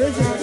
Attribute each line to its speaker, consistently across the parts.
Speaker 1: g o o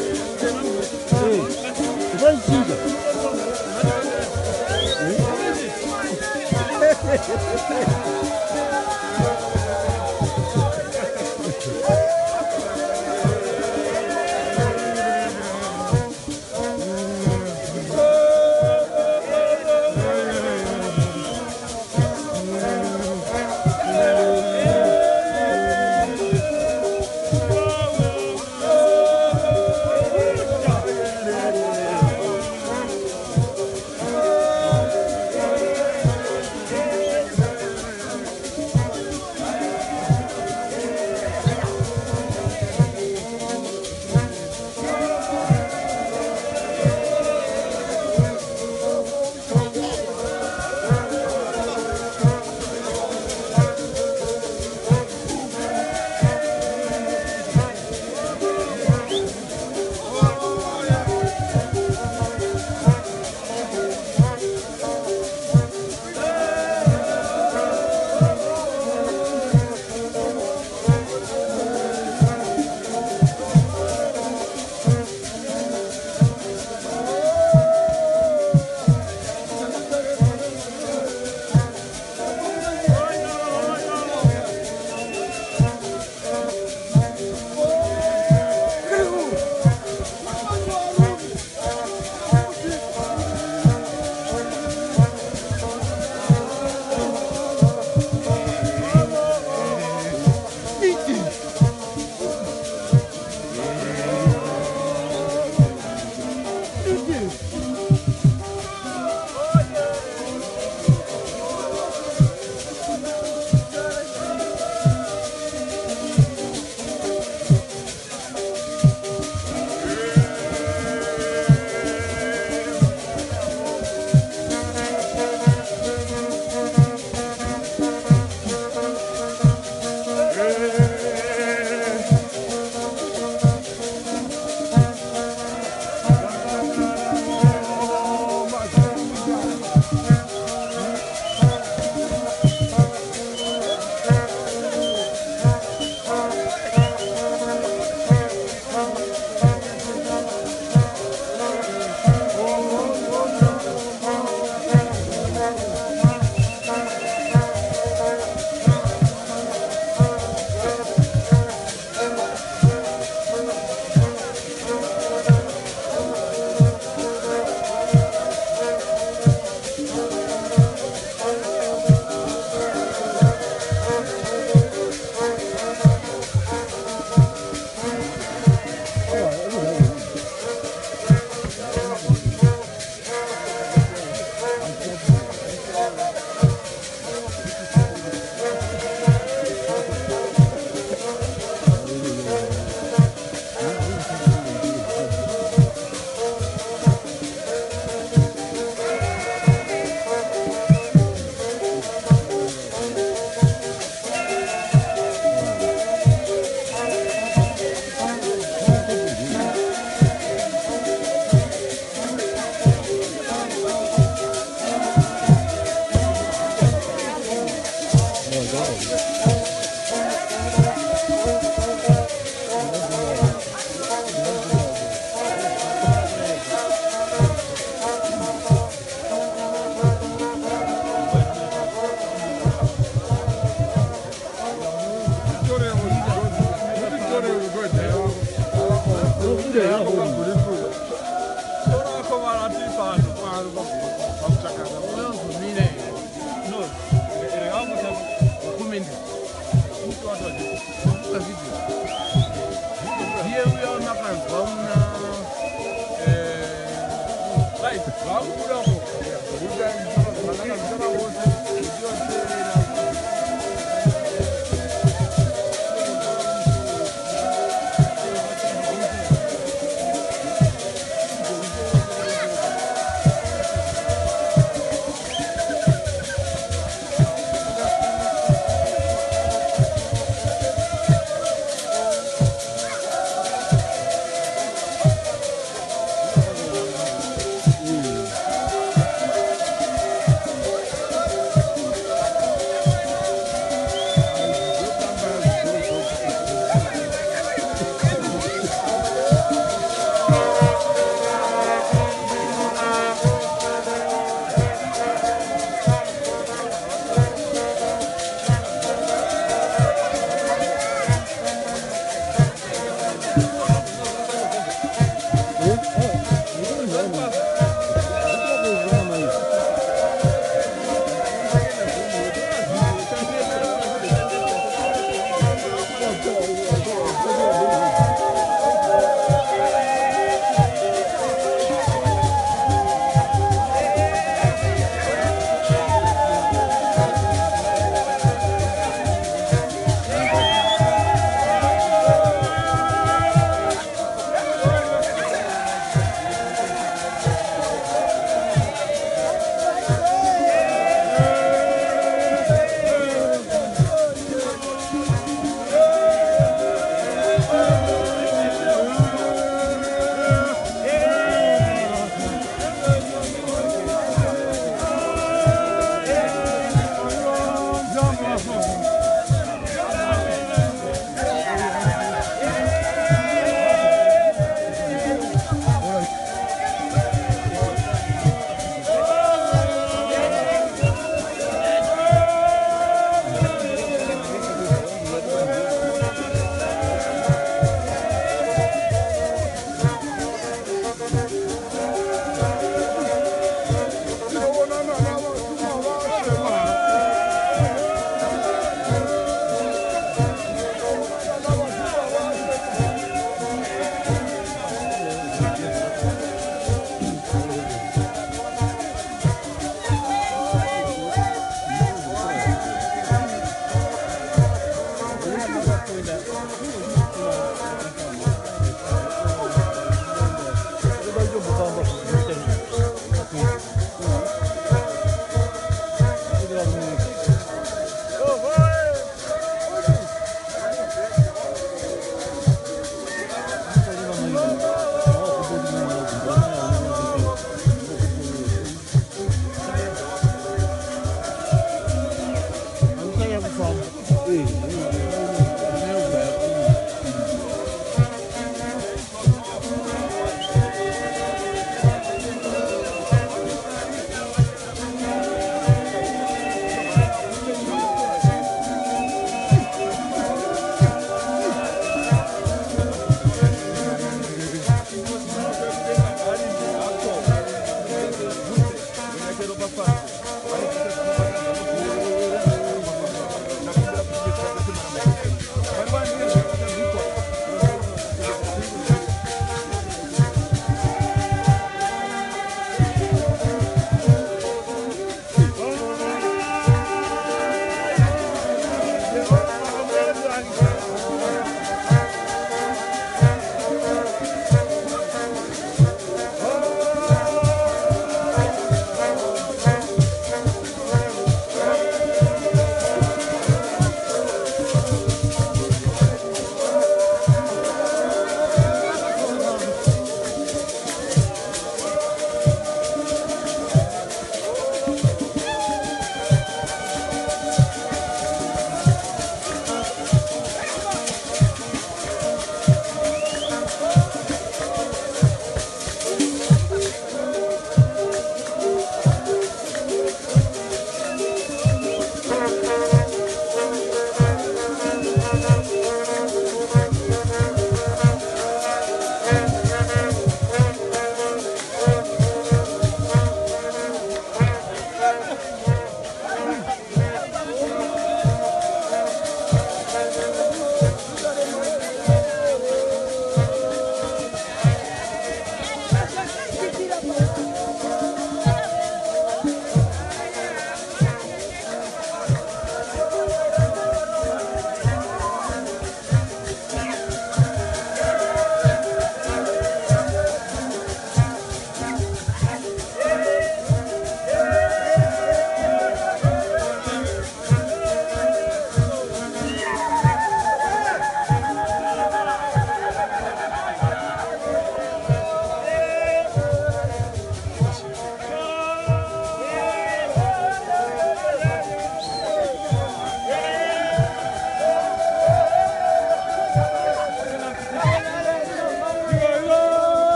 Speaker 1: 진짜요?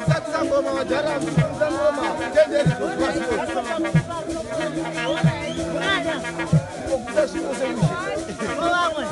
Speaker 1: satu goma dalam sembilan goma jadi Terima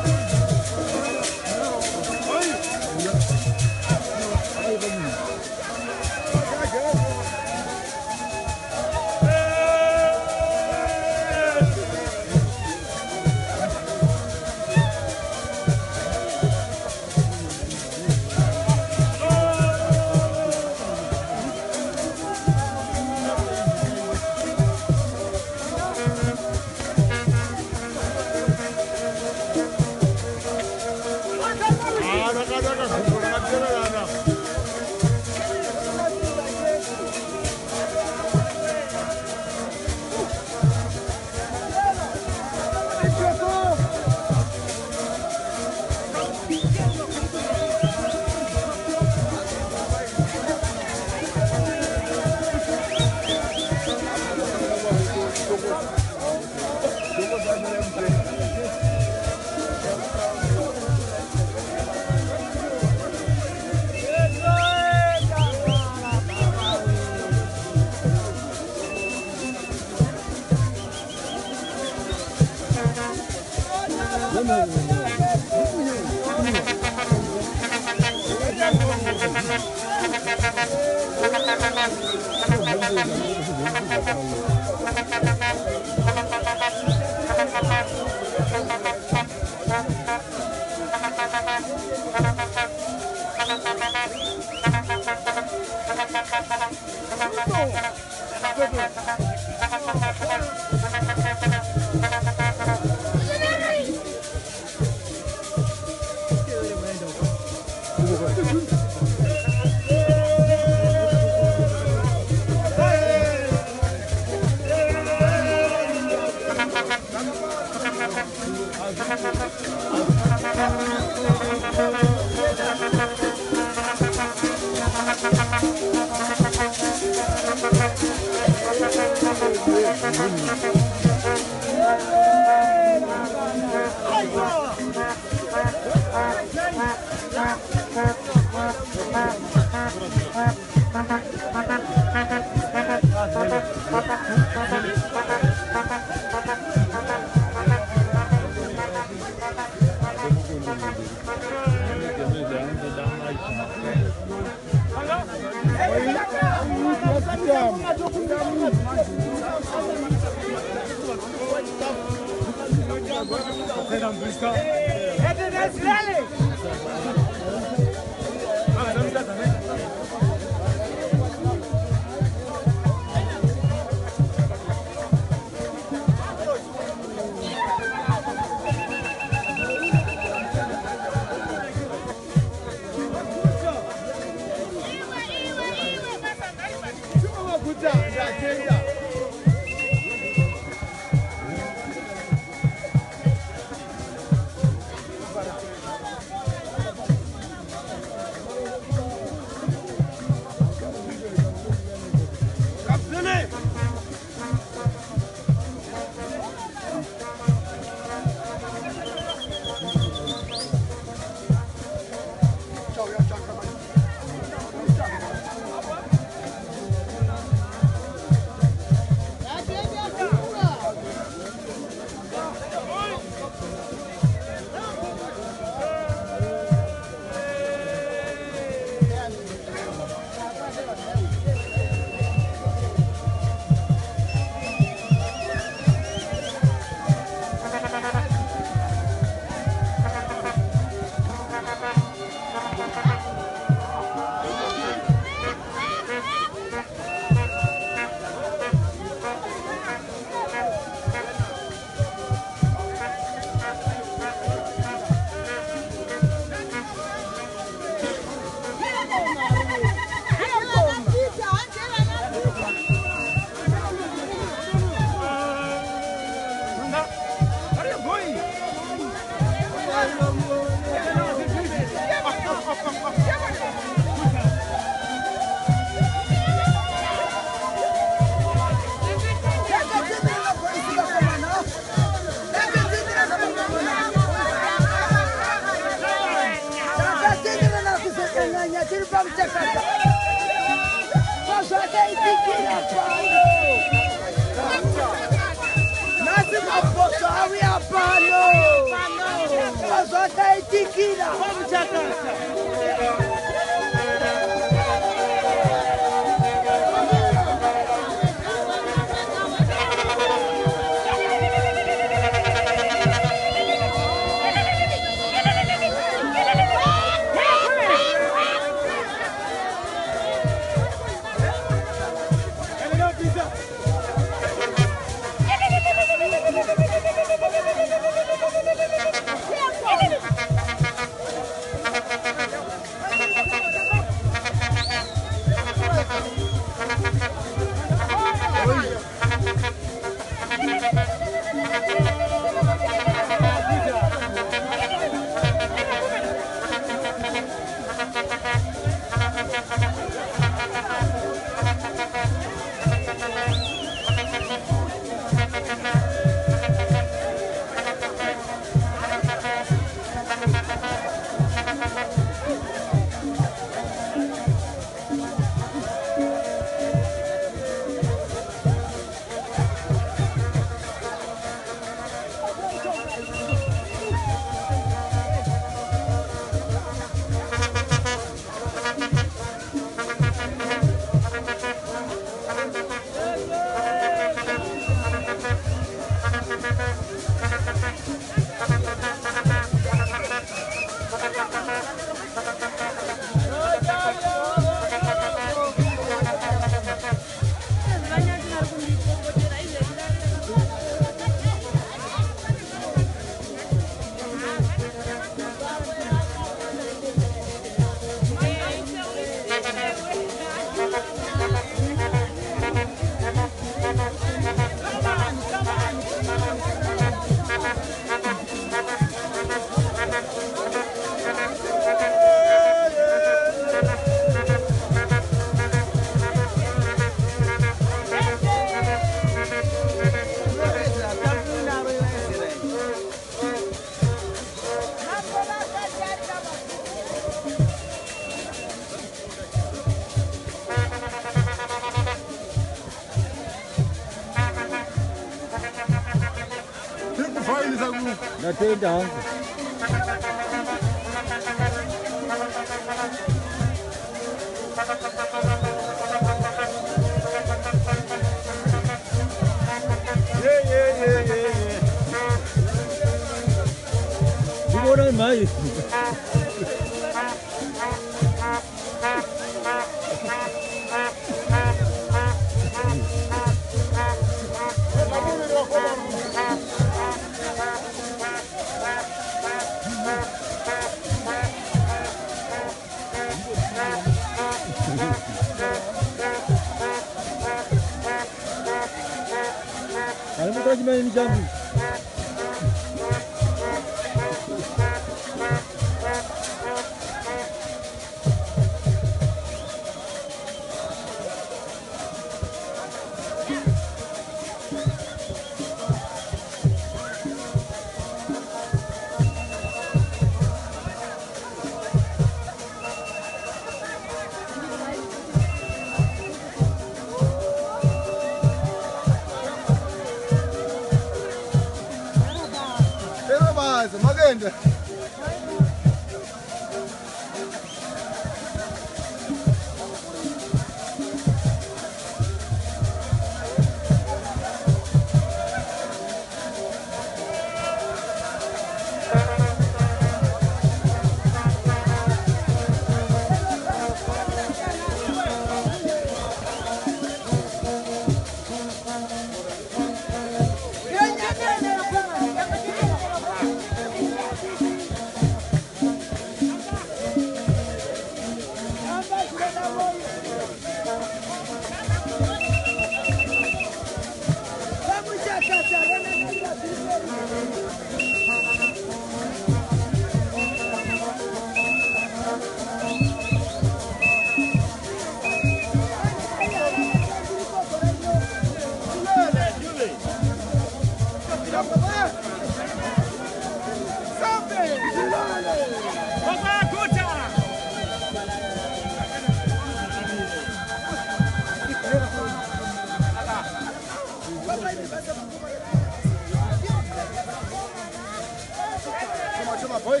Speaker 1: foi?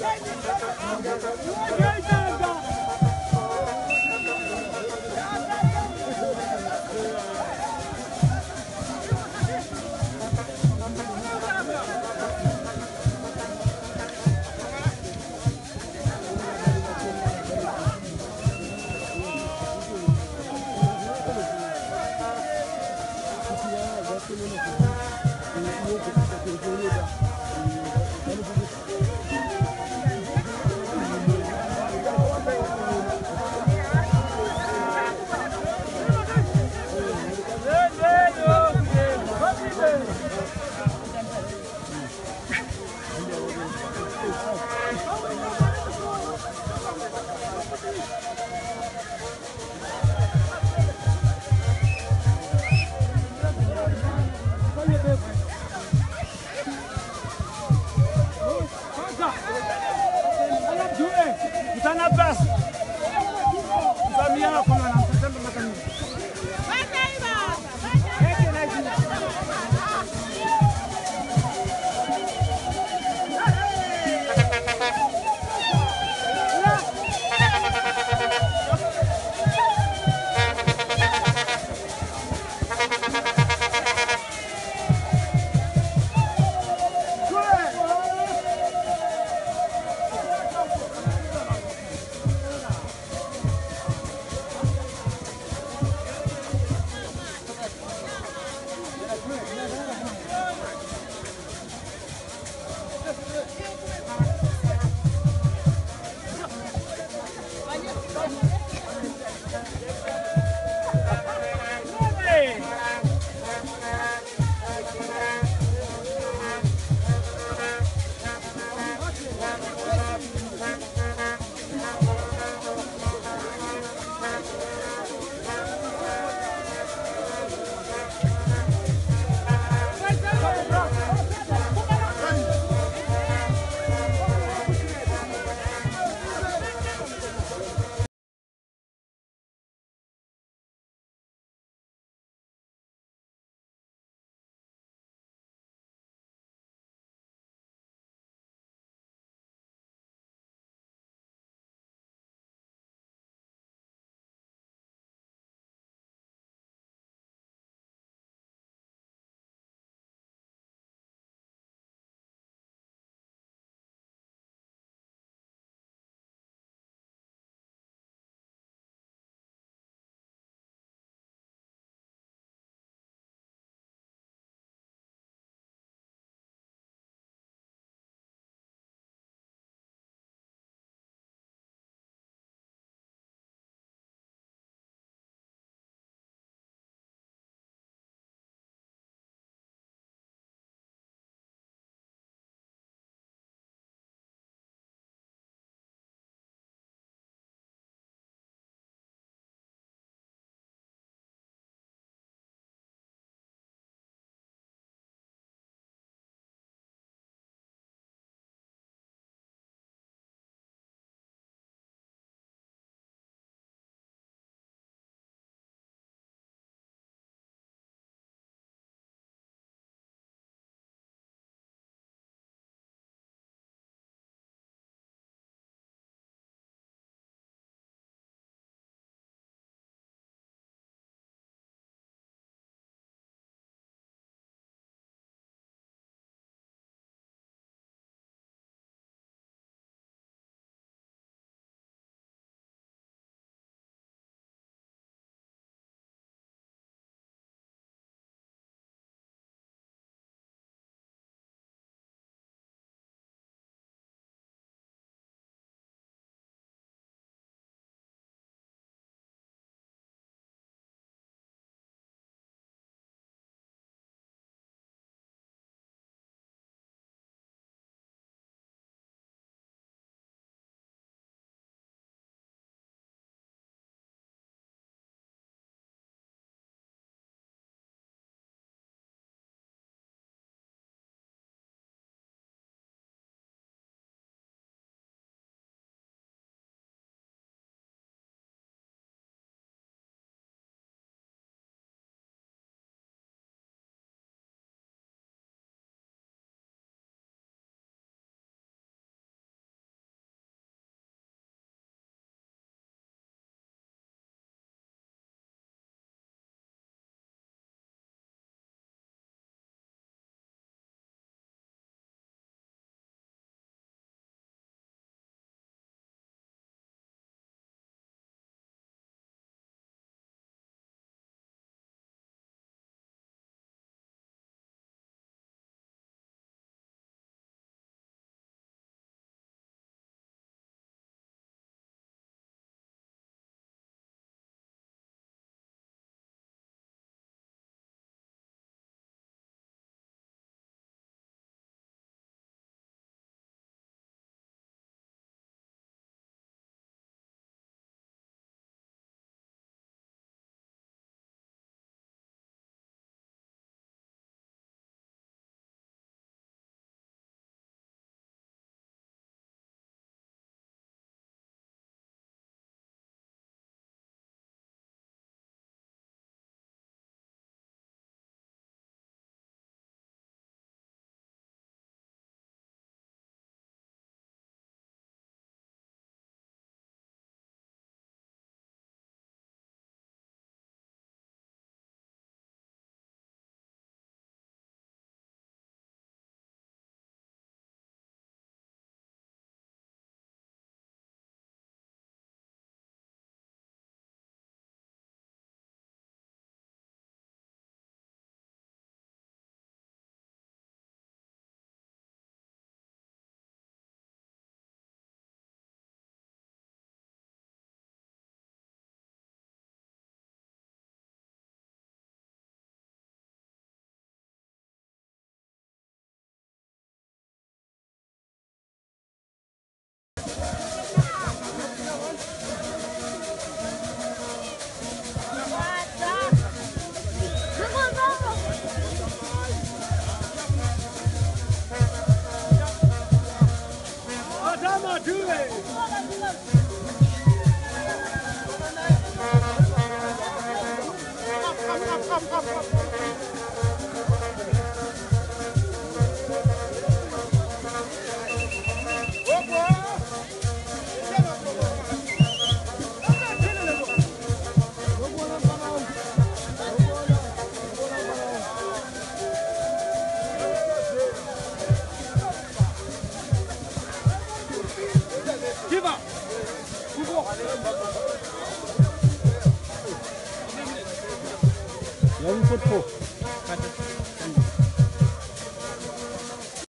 Speaker 1: Vai, vai, vai,